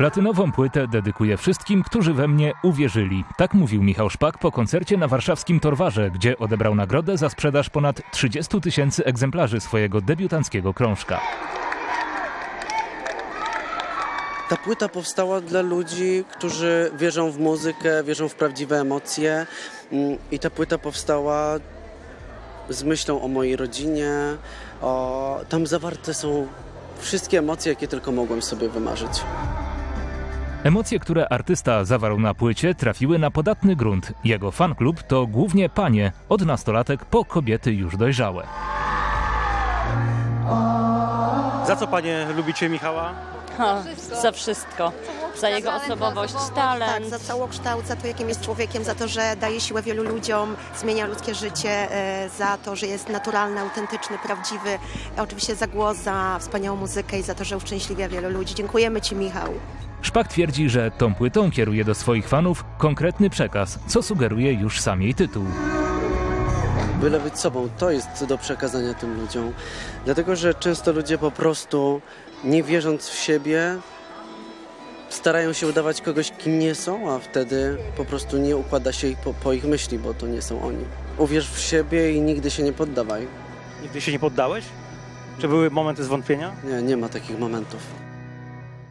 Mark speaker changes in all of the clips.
Speaker 1: Platynową płytę dedykuję wszystkim, którzy we mnie uwierzyli. Tak mówił Michał Szpak po koncercie na warszawskim Torwarze, gdzie odebrał nagrodę za sprzedaż ponad 30 tysięcy egzemplarzy swojego debiutanckiego krążka.
Speaker 2: Ta płyta powstała dla ludzi, którzy wierzą w muzykę, wierzą w prawdziwe emocje. Mm, I ta płyta powstała z myślą o mojej rodzinie. O... Tam zawarte są wszystkie emocje, jakie tylko mogłem sobie wymarzyć.
Speaker 1: Emocje, które artysta zawarł na płycie, trafiły na podatny grunt. Jego fanklub to głównie panie, od nastolatek po kobiety już dojrzałe.
Speaker 3: Za co panie lubicie Michała?
Speaker 4: Ha, za wszystko. Za jego osobowość,
Speaker 5: Tak,
Speaker 4: talent.
Speaker 5: za całokształt, za to, jakim jest człowiekiem, za to, że daje siłę wielu ludziom, zmienia ludzkie życie, e, za to, że jest naturalny, autentyczny, prawdziwy. Oczywiście za głos, za wspaniałą muzykę i za to, że uszczęśliwia wielu ludzi. Dziękujemy Ci, Michał.
Speaker 1: Szpak twierdzi, że tą płytą kieruje do swoich fanów konkretny przekaz, co sugeruje już sam jej tytuł.
Speaker 2: Byle być sobą, to jest do przekazania tym ludziom. Dlatego, że często ludzie po prostu, nie wierząc w siebie, starają się udawać kogoś, kim nie są, a wtedy po prostu nie układa się ich po, po ich myśli, bo to nie są oni. Uwierz w siebie i nigdy się nie poddawaj.
Speaker 3: Nigdy się nie poddałeś? Czy były momenty zwątpienia?
Speaker 2: Nie, nie ma takich momentów.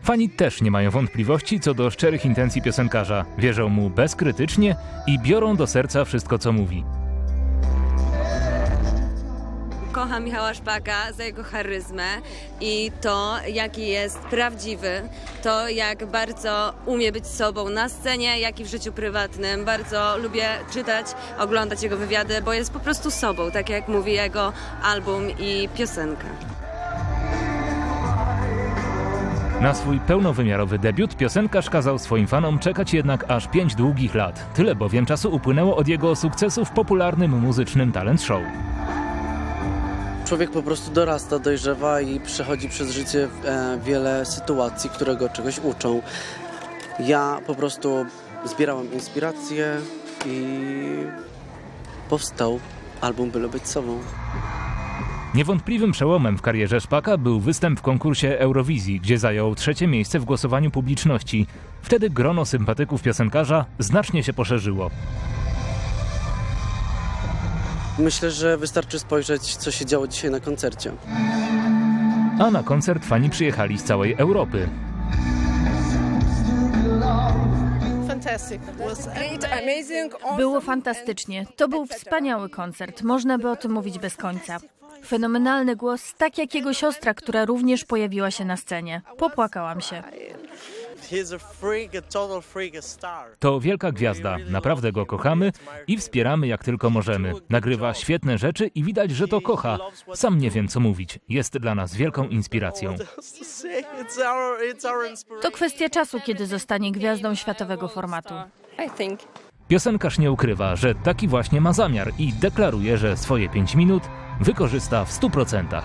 Speaker 1: Fani też nie mają wątpliwości co do szczerych intencji piosenkarza. Wierzą mu bezkrytycznie i biorą do serca wszystko, co mówi.
Speaker 6: Kocham Michała Szpaka za jego charyzmę i to, jaki jest prawdziwy, to jak bardzo umie być sobą na scenie, jak i w życiu prywatnym. Bardzo lubię czytać, oglądać jego wywiady, bo jest po prostu sobą, tak jak mówi jego album i piosenka.
Speaker 1: Na swój pełnowymiarowy debiut piosenkarz kazał swoim fanom czekać jednak aż pięć długich lat. Tyle bowiem czasu upłynęło od jego sukcesu w popularnym muzycznym talent show.
Speaker 2: Człowiek po prostu dorasta, dojrzewa i przechodzi przez życie e, wiele sytuacji, które go czegoś uczą. Ja po prostu zbierałem inspiracje i powstał album Byle Być Sobą.
Speaker 1: Niewątpliwym przełomem w karierze Szpaka był występ w konkursie Eurowizji, gdzie zajął trzecie miejsce w głosowaniu publiczności. Wtedy grono sympatyków piosenkarza znacznie się poszerzyło.
Speaker 2: Myślę, że wystarczy spojrzeć, co się działo dzisiaj na koncercie.
Speaker 1: A na koncert fani przyjechali z całej Europy.
Speaker 7: Było fantastycznie. To był wspaniały koncert. Można by o tym mówić bez końca. Fenomenalny głos, tak jak jego siostra, która również pojawiła się na scenie. Popłakałam się.
Speaker 1: To wielka gwiazda, naprawdę go kochamy i wspieramy jak tylko możemy. Nagrywa świetne rzeczy i widać, że to kocha. Sam nie wiem co mówić. Jest dla nas wielką inspiracją.
Speaker 7: To kwestia czasu, kiedy zostanie gwiazdą światowego formatu.
Speaker 1: Piosenkarz nie ukrywa, że taki właśnie ma zamiar i deklaruje, że swoje 5 minut wykorzysta w 100%.